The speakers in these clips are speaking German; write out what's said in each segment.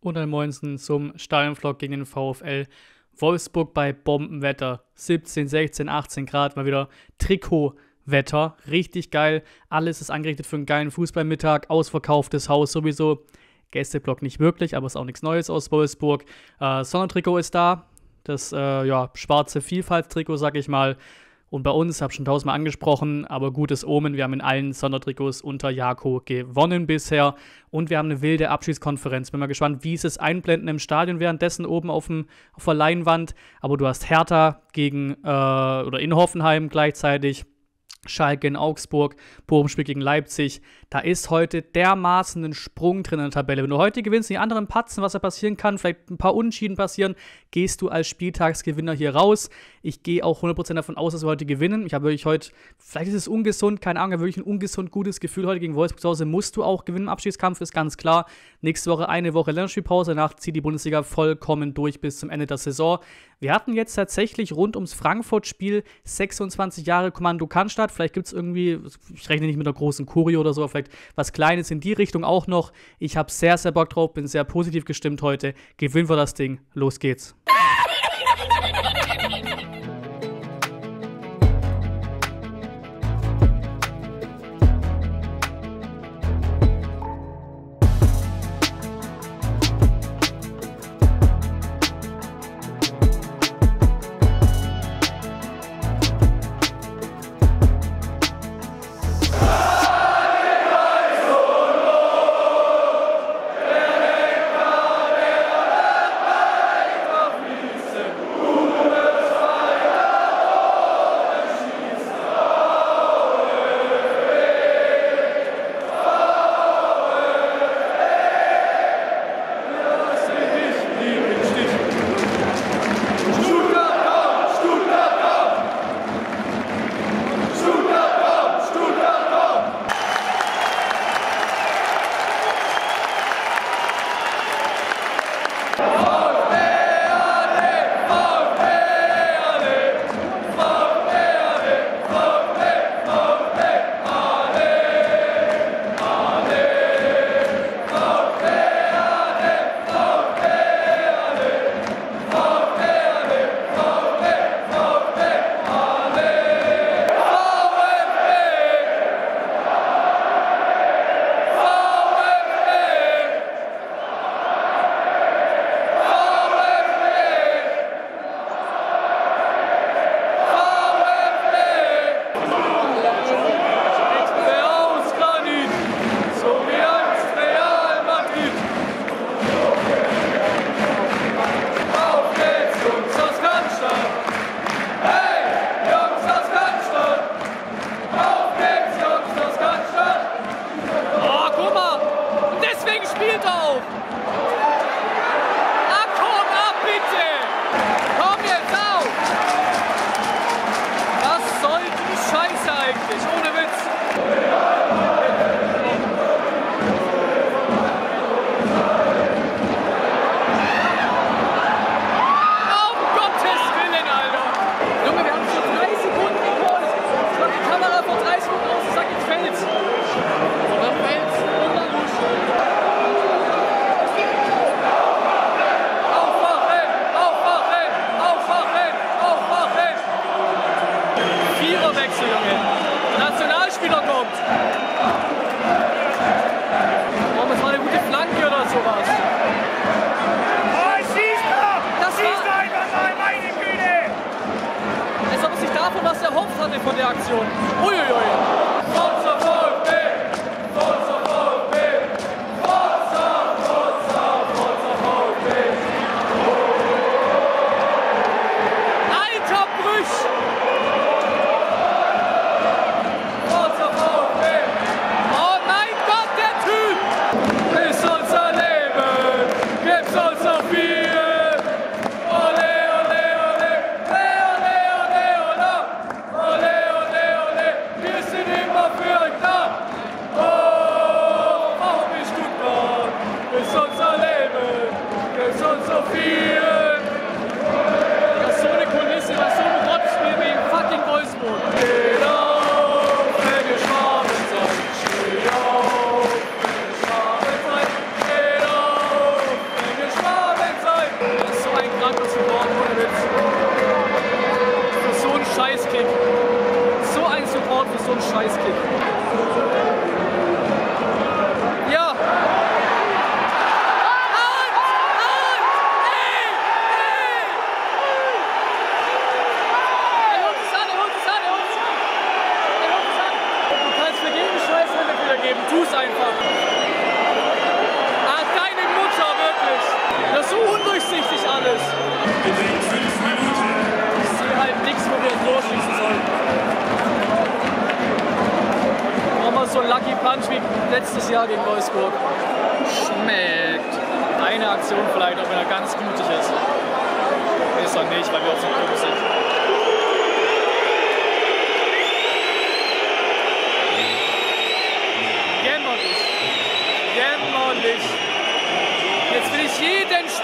und ein Moinsen zum Stadionvlog gegen den VfL Wolfsburg bei Bombenwetter. 17, 16, 18 Grad, mal wieder Trikotwetter. Richtig geil. Alles ist angerichtet für einen geilen Fußballmittag. Ausverkauftes Haus sowieso. Gästeblock nicht wirklich, aber ist auch nichts Neues aus Wolfsburg. Äh, Sondertrikot ist da. Das äh, ja, schwarze Vielfaltstrikot, sag ich mal. Und bei uns, habe schon tausendmal angesprochen, aber gutes Omen. Wir haben in allen Sondertrikots unter Jako gewonnen bisher. Und wir haben eine wilde Abschiedskonferenz. Bin mal gespannt, wie sie es einblenden im Stadion währenddessen oben auf, dem, auf der Leinwand. Aber du hast Hertha gegen, äh, oder in Hoffenheim gleichzeitig. Schalke in Augsburg, Bochum-Spiel gegen Leipzig. Da ist heute dermaßen ein Sprung drin in der Tabelle. Wenn du heute gewinnst, die anderen patzen, was da passieren kann, vielleicht ein paar Unschieden passieren, gehst du als Spieltagsgewinner hier raus. Ich gehe auch 100% davon aus, dass wir heute gewinnen. Ich habe wirklich heute, vielleicht ist es ungesund, keine Ahnung, wirklich ein ungesund gutes Gefühl heute gegen Wolfsburg zu Hause. Musst du auch gewinnen im Abschiedskampf, ist ganz klar. Nächste Woche eine Woche Länderspielpause, danach zieht die Bundesliga vollkommen durch bis zum Ende der Saison. Wir hatten jetzt tatsächlich rund ums Frankfurt-Spiel 26 Jahre Kommando Cannstatt. Vielleicht gibt es irgendwie, ich rechne nicht mit einer großen Kurie oder so, vielleicht was Kleines in die Richtung auch noch. Ich habe sehr, sehr Bock drauf, bin sehr positiv gestimmt heute. Gewinnen wir das Ding. Los geht's. erhofft hatte von der Aktion. Uiuiui.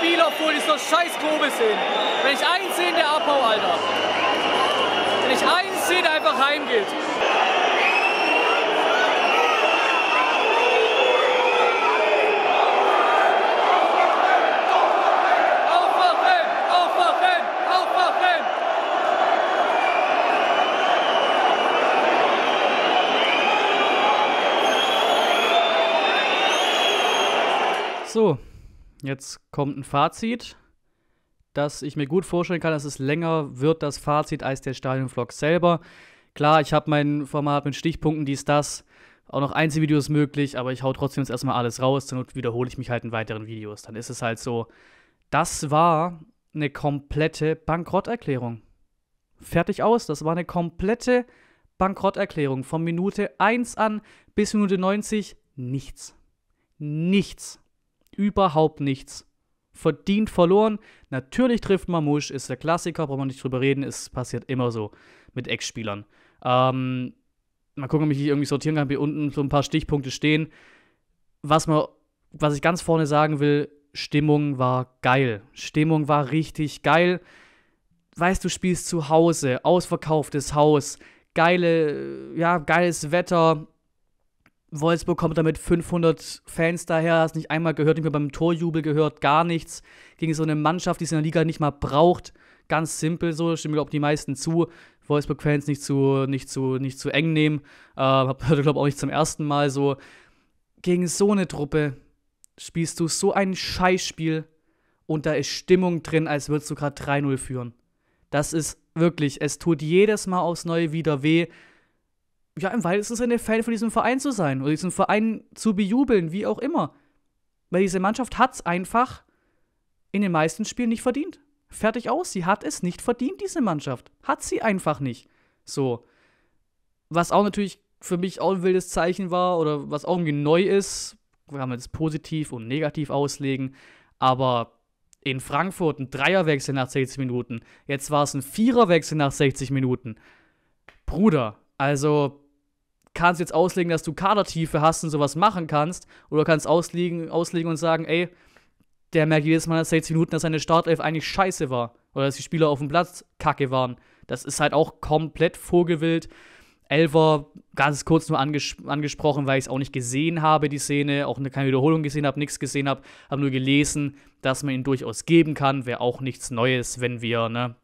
Jeden Spieler vor dieser scheiß Kurve sehen. Wenn ich einen sehe, der Abbau, Alter. Wenn ich einen sehe, der einfach heimgeht. So, jetzt kommt ein Fazit, das ich mir gut vorstellen kann, dass es länger wird, das Fazit, als der Stadionvlog selber. Klar, ich habe mein Format mit Stichpunkten, dies, das, auch noch Einzelvideos möglich, aber ich hau trotzdem jetzt erstmal alles raus, dann wiederhole ich mich halt in weiteren Videos. Dann ist es halt so, das war eine komplette Bankrotterklärung. Fertig aus, das war eine komplette Bankrotterklärung. Von Minute 1 an bis Minute 90 nichts. Nichts. Überhaupt nichts. Verdient verloren. Natürlich trifft Mamouche, ist der Klassiker, braucht man nicht drüber reden, es passiert immer so mit Ex-Spielern. Ähm, mal gucken, ob ich hier irgendwie sortieren kann, hier unten so ein paar Stichpunkte stehen. Was, man, was ich ganz vorne sagen will, Stimmung war geil. Stimmung war richtig geil. Weißt du, spielst zu Hause, ausverkauftes Haus, geile, ja, geiles Wetter. Wolfsburg kommt damit 500 Fans daher, hast nicht einmal gehört, nicht mehr beim Torjubel gehört, gar nichts. Gegen so eine Mannschaft, die es in der Liga nicht mal braucht. Ganz simpel so, stimmen glaube die meisten zu. Wolfsburg-Fans nicht zu, nicht, zu, nicht zu eng nehmen. Äh, heute, glaube auch nicht zum ersten Mal so. Gegen so eine Truppe spielst du so ein Scheißspiel und da ist Stimmung drin, als würdest du gerade 3-0 führen. Das ist wirklich, es tut jedes Mal aufs Neue wieder weh. Ja, weil es ist eine Fan von diesem Verein zu sein oder diesen Verein zu bejubeln, wie auch immer. Weil diese Mannschaft hat es einfach in den meisten Spielen nicht verdient. Fertig aus. Sie hat es nicht verdient, diese Mannschaft. Hat sie einfach nicht. So. Was auch natürlich für mich auch ein wildes Zeichen war oder was auch irgendwie neu ist, kann man jetzt positiv und negativ auslegen, aber in Frankfurt ein Dreierwechsel nach 60 Minuten, jetzt war es ein Viererwechsel nach 60 Minuten. Bruder, also kannst jetzt auslegen, dass du Kadertiefe hast und sowas machen kannst, oder kannst auslegen, auslegen und sagen, ey, der merkt jedes Mal nach 60 Minuten, dass seine Startelf eigentlich scheiße war. Oder dass die Spieler auf dem Platz kacke waren. Das ist halt auch komplett vogelwild. Elver ganz kurz nur anges angesprochen, weil ich es auch nicht gesehen habe, die Szene, auch keine Wiederholung gesehen habe, nichts gesehen habe, habe nur gelesen, dass man ihn durchaus geben kann. Wäre auch nichts Neues, wenn wir, ne,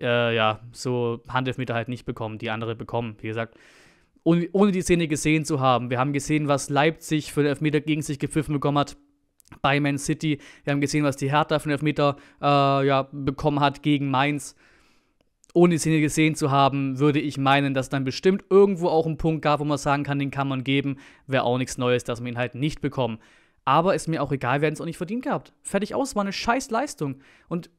äh, ja, so Handelfmeter halt nicht bekommen, die andere bekommen. Wie gesagt, ohne, ohne die Szene gesehen zu haben. Wir haben gesehen, was Leipzig für den Elfmeter gegen sich gepfiffen bekommen hat bei Man City. Wir haben gesehen, was die Hertha für den Elfmeter äh, ja, bekommen hat gegen Mainz ohne die Szene gesehen zu haben, würde ich meinen, dass dann bestimmt irgendwo auch ein Punkt gab, wo man sagen kann, den kann man geben. Wäre auch nichts Neues, dass wir ihn halt nicht bekommen. Aber ist mir auch egal, wir hätten es auch nicht verdient gehabt. Fertig aus, war eine scheiß Leistung. Und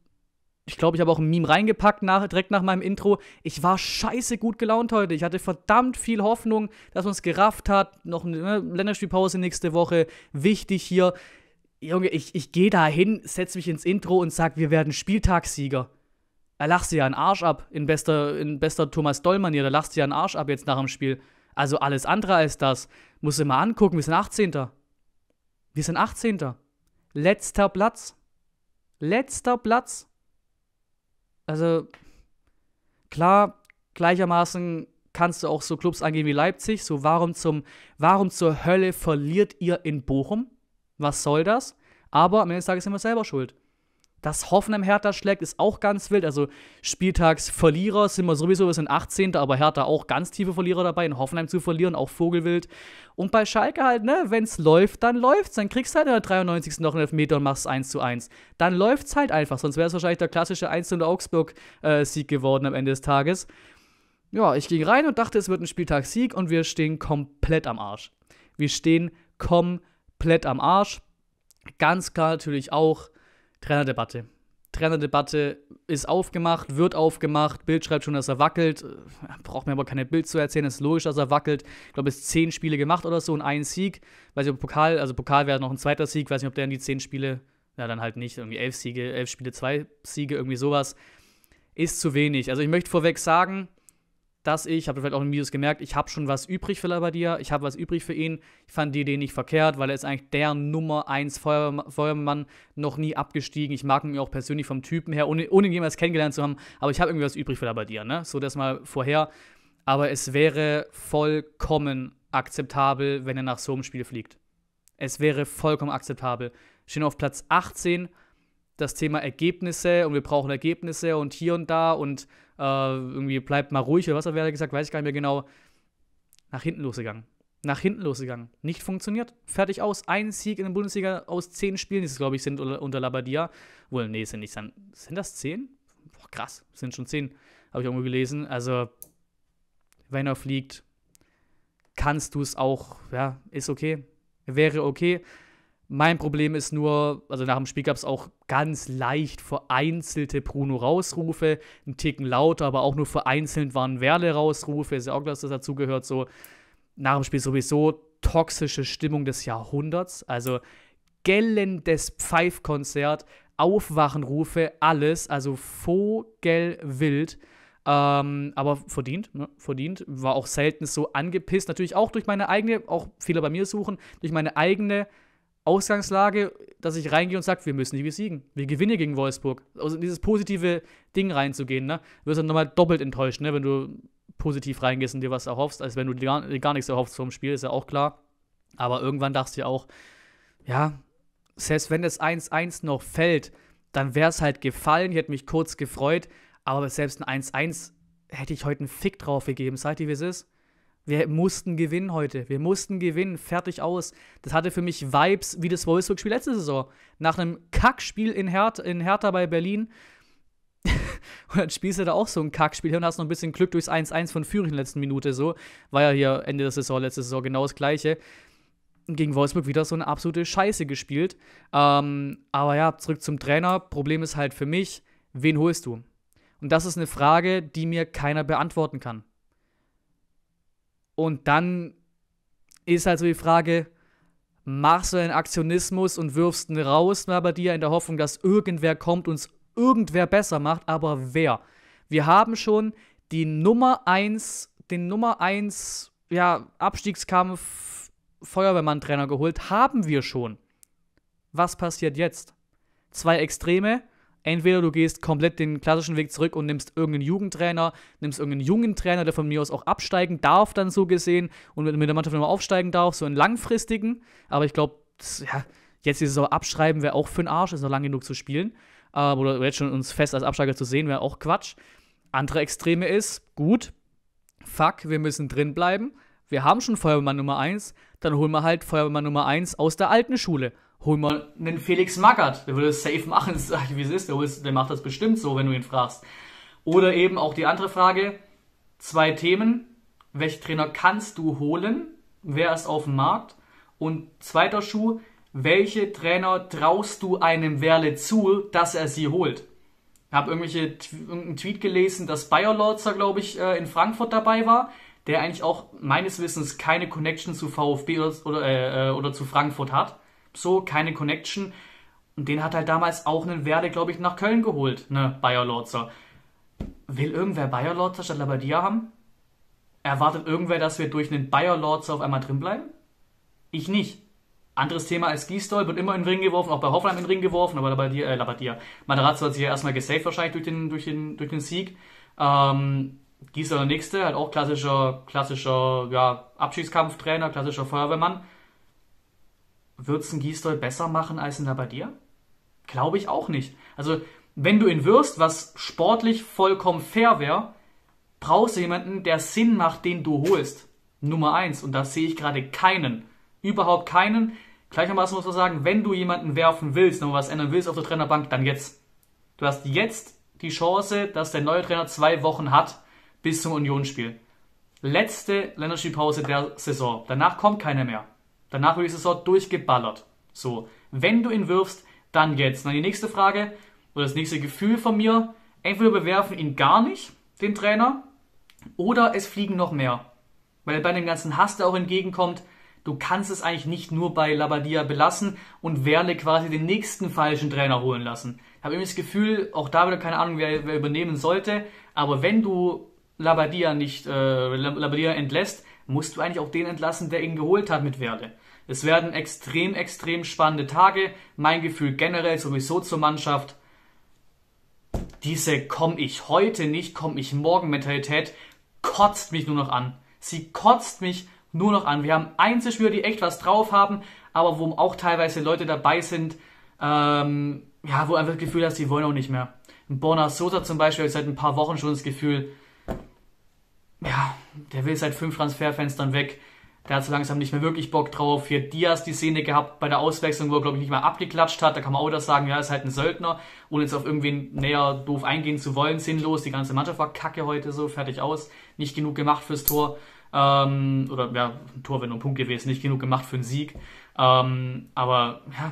ich glaube, ich habe auch ein Meme reingepackt, nach, direkt nach meinem Intro. Ich war scheiße gut gelaunt heute. Ich hatte verdammt viel Hoffnung, dass man es gerafft hat. Noch eine ne, Länderspielpause nächste Woche. Wichtig hier. Junge, ich, ich gehe da hin, setze mich ins Intro und sage, wir werden Spieltagssieger. Da lachst du ja einen Arsch ab, in bester, in bester Thomas Doll-Manier, da lachst du ja einen Arsch ab jetzt nach dem Spiel. Also alles andere als das. Musst du mal angucken, wir sind 18. Wir sind 18. Letzter Platz. Letzter Platz. Also, klar, gleichermaßen kannst du auch so Clubs angehen wie Leipzig. So, warum, zum, warum zur Hölle verliert ihr in Bochum? Was soll das? Aber am Ende des Tages sind wir selber schuld. Dass Hoffenheim Hertha schlägt, ist auch ganz wild. Also Spieltagsverlierer sind wir sowieso, wir sind 18. Aber Hertha auch ganz tiefe Verlierer dabei. In Hoffenheim zu verlieren, auch Vogelwild. Und bei Schalke halt, ne, wenn es läuft, dann läuft's. Dann kriegst du halt in der 93. noch einen Elfmeter und machst 1 zu 1. Dann läuft's halt einfach. Sonst wäre es wahrscheinlich der klassische 1 Augsburg-Sieg äh, geworden am Ende des Tages. Ja, ich ging rein und dachte, es wird ein Spieltagssieg und wir stehen komplett am Arsch. Wir stehen komplett am Arsch. Ganz klar natürlich auch Trainerdebatte. Trainerdebatte ist aufgemacht, wird aufgemacht. Bild schreibt schon, dass er wackelt. Braucht mir aber keine Bild zu erzählen. Es ist logisch, dass er wackelt. Ich glaube, es ist zehn Spiele gemacht oder so und ein Sieg. Weiß ich, ob Pokal, also Pokal wäre noch ein zweiter Sieg. Weiß nicht, ob der in die zehn Spiele, ja, dann halt nicht. Irgendwie elf Siege, elf Spiele, zwei Siege, irgendwie sowas. Ist zu wenig. Also, ich möchte vorweg sagen, dass ich, habe vielleicht auch in Videos gemerkt, ich habe schon was übrig für Labadia, ich habe was übrig für ihn. Ich fand die Idee nicht verkehrt, weil er ist eigentlich der Nummer 1 Feuer, Feuermann, noch nie abgestiegen. Ich mag ihn auch persönlich vom Typen her, ohne, ohne ihn jemals kennengelernt zu haben, aber ich habe irgendwie was übrig für Labadia, ne? So das mal vorher. Aber es wäre vollkommen akzeptabel, wenn er nach so einem Spiel fliegt. Es wäre vollkommen akzeptabel. Stehen auf Platz 18, das Thema Ergebnisse und wir brauchen Ergebnisse und hier und da und äh, irgendwie bleibt mal ruhig oder was hat er gesagt, weiß ich gar nicht mehr genau. Nach hinten losgegangen. Nach hinten losgegangen. Nicht funktioniert. Fertig aus. Ein Sieg in der Bundesliga aus zehn Spielen, die es, glaube ich, sind unter, Labadia. Wohl, nee, sind nicht. Sind das zehn? Boah, krass. Sind schon zehn. Habe ich irgendwo gelesen. Also, wenn er fliegt, kannst du es auch. Ja, ist okay. Wäre okay. Mein Problem ist nur, also nach dem Spiel gab es auch ganz leicht vereinzelte Bruno-Rausrufe, ein Ticken lauter, aber auch nur vereinzelt waren Werle-Rausrufe, ist ja auch klar, dass das dazugehört, so nach dem Spiel sowieso toxische Stimmung des Jahrhunderts, also gellendes Pfeifkonzert, Aufwachenrufe, alles, also vogelwild. Ähm, aber verdient, ne? verdient. War auch selten so angepisst. Natürlich auch durch meine eigene, auch Fehler bei mir suchen, durch meine eigene Ausgangslage, dass ich reingehe und sage, wir müssen die besiegen. Wir gewinnen gegen Wolfsburg. Also in dieses positive Ding reinzugehen, ne? Wirst dann nochmal doppelt enttäuscht, ne? Wenn du positiv reingehst und dir was erhoffst, als wenn du gar, gar nichts erhoffst vom Spiel, ist ja auch klar. Aber irgendwann dachtest du ja auch, ja, selbst wenn das 1-1 noch fällt, dann wäre es halt gefallen. Ich hätte mich kurz gefreut. Aber selbst ein 1-1 hätte ich heute einen Fick drauf gegeben. Seid ihr, wie es ist? Wir mussten gewinnen heute. Wir mussten gewinnen. Fertig aus. Das hatte für mich Vibes wie das Wolfsburg-Spiel letzte Saison. Nach einem Kackspiel in, Her in Hertha bei Berlin. und dann spielst du da auch so ein Kackspiel und hast noch ein bisschen Glück durchs 1-1 von Führing in der letzten Minute so. War ja hier Ende der Saison, letzte Saison genau das Gleiche. Gegen Wolfsburg wieder so eine absolute Scheiße gespielt. Ähm, aber ja, zurück zum Trainer. Problem ist halt für mich, wen holst du? Und das ist eine Frage, die mir keiner beantworten kann. Und dann ist halt so die Frage, machst du einen Aktionismus und wirfst ihn raus mal bei dir in der Hoffnung, dass irgendwer kommt und es irgendwer besser macht, aber wer? Wir haben schon die Nummer 1, den Nummer 1 ja, Abstiegskampf Feuerwehrmann-Trainer geholt, haben wir schon. Was passiert jetzt? Zwei Extreme, Entweder du gehst komplett den klassischen Weg zurück und nimmst irgendeinen Jugendtrainer, nimmst irgendeinen jungen Trainer, der von mir aus auch absteigen darf, dann so gesehen, und mit der Mannschaft nochmal aufsteigen darf, so einen langfristigen. Aber ich glaube, ja, jetzt die Saison abschreiben wäre auch für den Arsch, ist noch lang genug zu spielen. Äh, oder jetzt schon uns fest als Absteiger zu sehen, wäre auch Quatsch. Andere Extreme ist, gut, fuck, wir müssen drin bleiben. Wir haben schon Feuerwehrmann Nummer 1, dann holen wir halt Feuerwehrmann Nummer 1 aus der alten Schule hol mal einen Felix Magath. Der würde es safe machen, sag ich, wie es ist. Der, der macht das bestimmt so, wenn du ihn fragst. Oder eben auch die andere Frage, zwei Themen. Welche Trainer kannst du holen? Wer ist auf dem Markt? Und zweiter Schuh, welche Trainer traust du einem Werle zu, dass er sie holt? Ich habe irgendwelche irgendeinen Tweet gelesen, dass Bayer Lorzer, glaube ich, äh, in Frankfurt dabei war, der eigentlich auch meines Wissens keine Connection zu VfB oder, äh, äh, oder zu Frankfurt hat so, keine Connection. Und den hat halt damals auch einen Werde, glaube ich, nach Köln geholt, ne, Bayer Lorzer. Will irgendwer Bayer Lorzer statt Labadia haben? Erwartet irgendwer, dass wir durch einen Bayer Lorzer auf einmal drin bleiben? Ich nicht. Anderes Thema als Gisdol wird immer in den Ring geworfen, auch bei Hoffenheim in den Ring geworfen, aber Labadia, äh, Labadia. Materazzo hat sich ja erstmal gesaved wahrscheinlich durch den, durch den, durch den Sieg. Ähm, Gisdol der Nächste, halt auch klassischer, klassischer, ja, Abschiedskampftrainer, klassischer Feuerwehrmann. Wird es ein Gisdol besser machen als ein Labadia? Glaube ich auch nicht. Also, wenn du ihn wirst, was sportlich vollkommen fair wäre, brauchst du jemanden, der Sinn macht, den du holst. Nummer eins. Und da sehe ich gerade keinen. Überhaupt keinen. Gleichermaßen muss man sagen, wenn du jemanden werfen willst, noch was ändern willst auf der Trainerbank, dann jetzt. Du hast jetzt die Chance, dass der neue Trainer zwei Wochen hat bis zum Unionsspiel. Letzte Länderspielpause der Saison. Danach kommt keiner mehr. Danach wird die Saison durchgeballert. So, wenn du ihn wirfst, dann jetzt. Dann die nächste Frage oder das nächste Gefühl von mir. Entweder wir werfen ihn gar nicht, den Trainer, oder es fliegen noch mehr. Weil bei dem ganzen Hass, der auch entgegenkommt, du kannst es eigentlich nicht nur bei Labadia belassen und Werle quasi den nächsten falschen Trainer holen lassen. Ich habe irgendwie das Gefühl, auch da wieder keine Ahnung, wer, wer übernehmen sollte, aber wenn du Labadia nicht, äh, Labadia entlässt, musst du eigentlich auch den entlassen, der ihn geholt hat mit Werde. Es werden extrem, extrem spannende Tage. Mein Gefühl generell sowieso zur Mannschaft. Diese komm ich heute nicht, komm ich morgen Mentalität kotzt mich nur noch an. Sie kotzt mich nur noch an. Wir haben Einzelspieler, die echt was drauf haben, aber wo auch teilweise Leute dabei sind, ähm, ja, wo einfach das Gefühl hast, sie wollen auch nicht mehr. Borna Sosa zum Beispiel, seit ein paar Wochen schon das Gefühl, ja, der will seit fünf Transferfenstern weg. Der hat so langsam nicht mehr wirklich Bock drauf. Hier Diaz die Szene gehabt bei der Auswechslung, wo er, glaube ich, nicht mehr abgeklatscht hat. Da kann man auch das sagen, ja, ist halt ein Söldner, ohne jetzt auf irgendwen näher doof eingehen zu wollen. Sinnlos. Die ganze Mannschaft war kacke heute so, fertig aus. Nicht genug gemacht fürs Tor. Ähm, oder ja, Tor wäre nur ein Punkt gewesen, nicht genug gemacht für einen Sieg. Ähm, aber ja,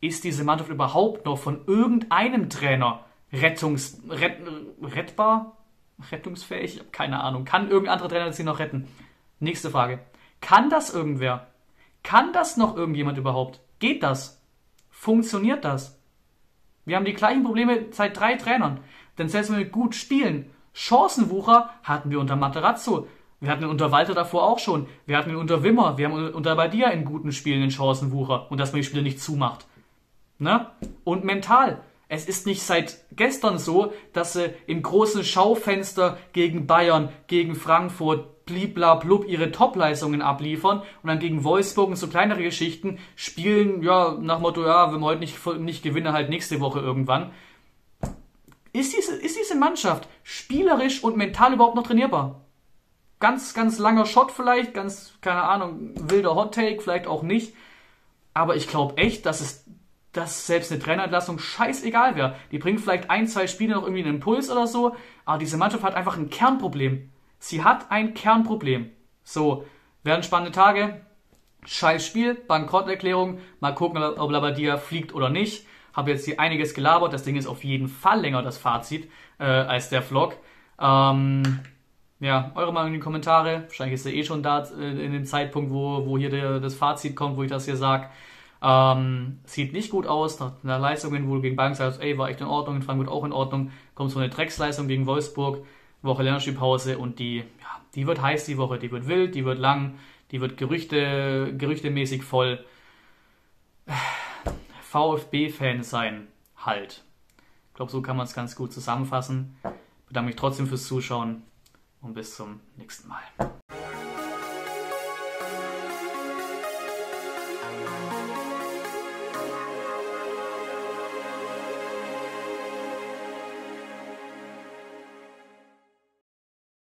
ist diese Mannschaft überhaupt noch von irgendeinem Trainer rettungs, rett, rettbar? Rettungsfähig? Ich habe keine Ahnung. Kann irgendein anderer Trainer sie noch retten? Nächste Frage. Kann das irgendwer? Kann das noch irgendjemand überhaupt? Geht das? Funktioniert das? Wir haben die gleichen Probleme seit drei Trainern. Denn selbst wenn wir gut spielen, Chancenwucher hatten wir unter Materazzo. Wir hatten ihn unter Walter davor auch schon. Wir hatten ihn unter Wimmer. Wir haben unter Badia in guten Spielen den Chancenwucher. Und dass man die Spiele nicht zumacht. Ne? Und mental. Es ist nicht seit gestern so, dass sie im großen Schaufenster gegen Bayern, gegen Frankfurt, bliblablub ihre Topleistungen abliefern und dann gegen Wolfsburg und so kleinere Geschichten spielen, ja, nach Motto, ja, wenn wir heute nicht, nicht gewinnen, halt nächste Woche irgendwann. Ist diese, ist diese Mannschaft spielerisch und mental überhaupt noch trainierbar? Ganz, ganz langer Shot vielleicht, ganz, keine Ahnung, wilder Hot Take, vielleicht auch nicht. Aber ich glaube echt, dass es dass selbst eine Trainerentlassung scheißegal wäre. Die bringt vielleicht ein, zwei Spiele noch irgendwie einen Impuls oder so, aber diese Mannschaft hat einfach ein Kernproblem. Sie hat ein Kernproblem. So, werden spannende Tage. Scheiß Spiel, Bankrotterklärung. Mal gucken, ob Labadia fliegt oder nicht. Habe jetzt hier einiges gelabert. Das Ding ist auf jeden Fall länger, das Fazit, äh, als der Vlog. Ähm, ja, eure Meinung in die Kommentare. Wahrscheinlich ist er eh schon da äh, in dem Zeitpunkt, wo, wo hier der, das Fazit kommt, wo ich das hier sage. Ähm, sieht nicht gut aus. Nach der Leistungen wohl gegen Bayern gesagt, ey, war echt in Ordnung, in Frankfurt auch in Ordnung. Kommt so eine Drecksleistung gegen Wolfsburg, Woche Länderspielpause und die, ja, die wird heiß die Woche, die wird wild, die wird lang, die wird Gerüchte, gerüchtemäßig voll. VfB-Fan sein, halt. Ich glaube, so kann man es ganz gut zusammenfassen. Bedanke mich trotzdem fürs Zuschauen und bis zum nächsten Mal.